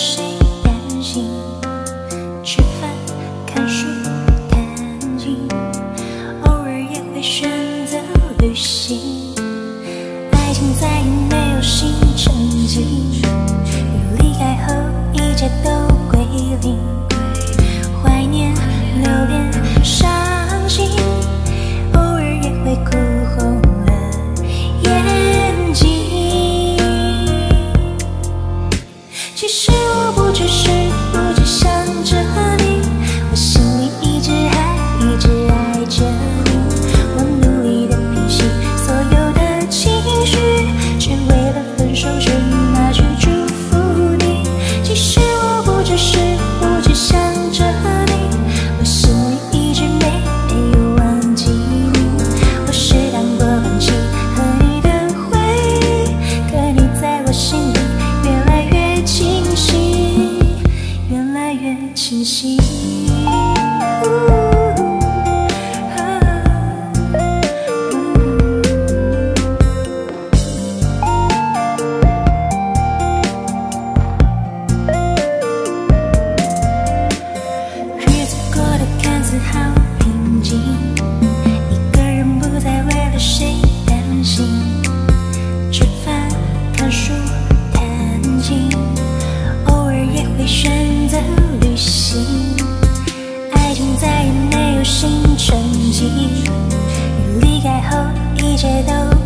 谁担心？吃饭、看书、谈心，偶尔也会选择旅行。爱情再也没有新成绩，你离开后，一切都。其实我一都。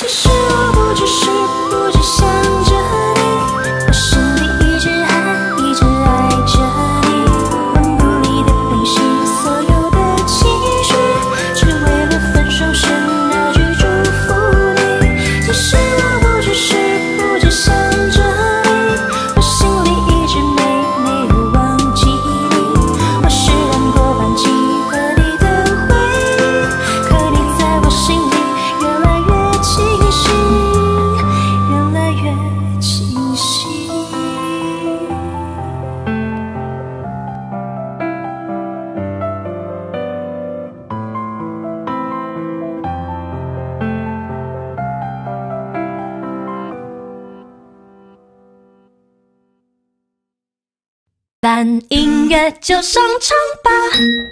其实我不只是不知。伴音乐就上场吧。